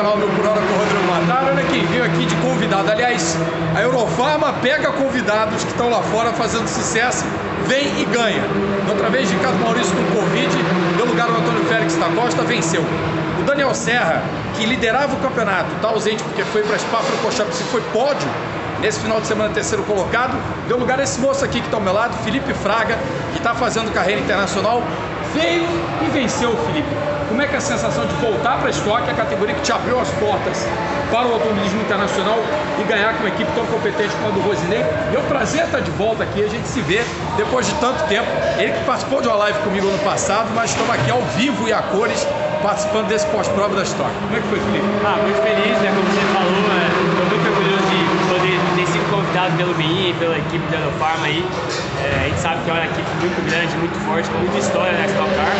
canal Meu Por Hora com o Rodrigo Matar. Olha quem veio aqui de convidado. Aliás, a Eurofarma pega convidados que estão lá fora fazendo sucesso, vem e ganha. Outra vez, Ricardo Maurício com Covid, deu lugar ao Antônio Félix da Costa, venceu. O Daniel Serra, que liderava o campeonato, está ausente porque foi para Spa-Francorchamps e foi pódio nesse final de semana terceiro colocado, deu lugar a esse moço aqui que está ao meu lado, Felipe Fraga, que está fazendo carreira internacional, veio e venceu Felipe. Como é que é a sensação de voltar para a Stock, a categoria que te abriu as portas para o automobilismo internacional e ganhar com uma equipe tão competente como a do Rosinei? É um prazer estar de volta aqui, a gente se vê depois de tanto tempo. Ele que participou de uma live comigo ano passado, mas estamos aqui ao vivo e a cores participando desse pós-prova da Stock. Como é que foi, Felipe? Ah, muito feliz, né? Como você falou, estou muito orgulhoso de poder ter sido convidado pelo BI, pela equipe da Farma aí. É, a gente sabe que é uma equipe muito grande, muito forte, com muita história na Stock Car.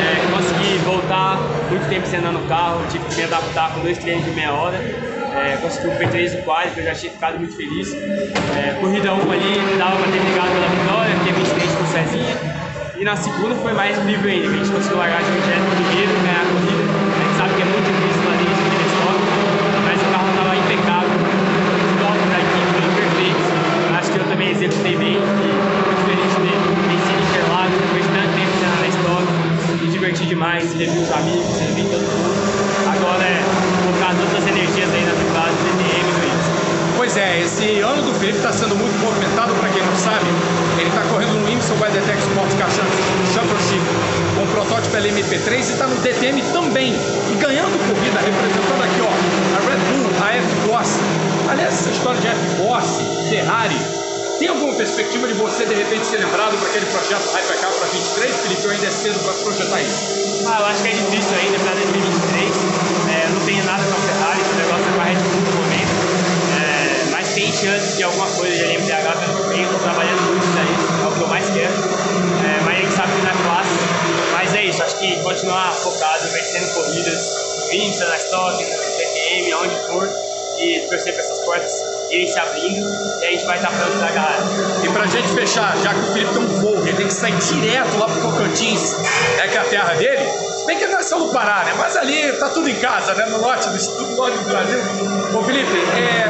É, consegui voltar muito tempo sendo no carro, tive que me adaptar com dois treinos de meia hora. É, consegui o P3 do quadro, que eu já tinha ficado muito feliz. É, corrida 1 ali, dava para ter ligado pela vitória, porque 23 com o Cezinha. E na segunda foi mais incrível ainda, a gente conseguiu largar de 20 primeiro, ganhar a corrida. A gente sabe que é muito difícil lá dentro de estoque, mas o carro estava impecável, os toques da equipe foram perfeitos. Acho que eu também executei bem e muito feliz de ter vencido Interlagos depois de tanto tempo na estoque. Me diverti demais, revi os amigos, revi todo mundo. Agora é colocar todas as energias aí na temporada do DTM Isso. Pois é, esse ano do Felipe está sendo muito movimentado, para quem não sabe, ele está correndo no IMSA Weathertech Sports Car Championship com o protótipo LMP3 e está no DTM também, e ganhando corrida, representando aqui ó, a Red Bull, a F-Boss. Aliás, essa história de F-Boss, Ferrari, tem alguma perspectiva de você de repente ser lembrado para aquele projeto Hypercar para 23, Felipe, ou ainda é cedo para projetar isso? Ah, eu acho que é difícil ainda para 2023, é, eu não tenho nada com a Ferrari, esse negócio é com a Red Bull no momento, é, mas tem chance de alguma coisa de LMDH pelo meio, estou trabalhando muito para isso, é o que eu mais quero, é, mas a gente sabe que não é fácil, mas é isso, acho que continuar focado, vencendo corridas, vindo na Stock, no TTM, aonde for, e torcer para essas portas irem se abrindo e a gente vai estar pronto para agarrar. E pra gente fechar, já que o Felipe tem um voo, ele tem que sair direto lá pro Tocantins, né, que é a terra dele, bem que é só no Pará, né, mas ali tá tudo em casa, né, no norte do, do, norte do Brasil. Ô Felipe, é,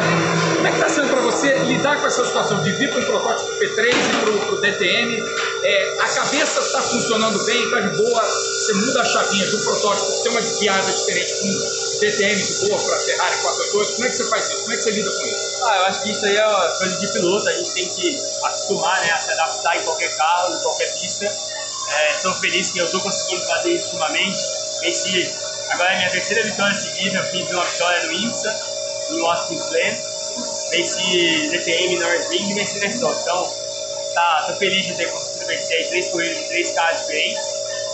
como é que tá sendo para você lidar com essa situação de vir um protótipo P3 e pro, pro DTM? É, cabeça está funcionando bem, está de boa, você muda a chavinha do protótipo, tem uma guiada diferente com DTM de boa para Ferrari 428, como é que você faz isso? Como é que você lida com isso? Ah, eu acho que isso aí é uma coisa de piloto, a gente tem que acostumar, né, a se adaptar em qualquer carro, em qualquer pista. É, feliz que eu estou conseguindo fazer isso ultimamente. Venci, agora é minha terceira vitória seguida, eu fiz uma vitória no IMSA, no Austin Glen. Venci DTM Norris Ring e venci Stock. Então, tá, tô feliz de ter conseguido vencer três corridas em três carros diferentes.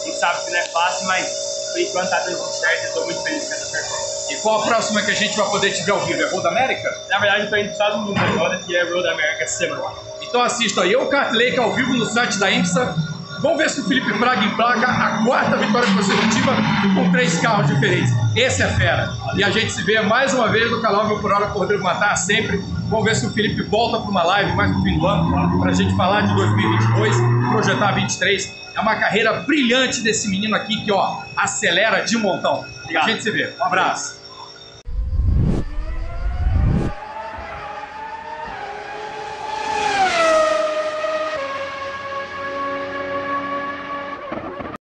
A gente sabe que não é fácil, mas por enquanto tá dando certo, eu tô muito feliz com essa performance. E qual a próxima que a gente vai poder te ver ao vivo? É Road América? Na verdade, eu tô indo para os Estados Unidos agora, que é Road America essa semana. Então assista aí, eu, Lake, ao vivo no site da IMSA. Vamos ver se o Felipe Braga emplaca a quarta vitória consecutiva com três carros diferentes. Esse é fera. E a gente se vê mais uma vez no canal Meu Por Hora com Rodrigo Matar, sempre. Vamos ver se o Felipe volta para uma live mais no fim do ano, para a gente falar de 2022, projetar 23. É uma carreira brilhante desse menino aqui que, ó, acelera de montão. Obrigado. A gente se vê. Um abraço.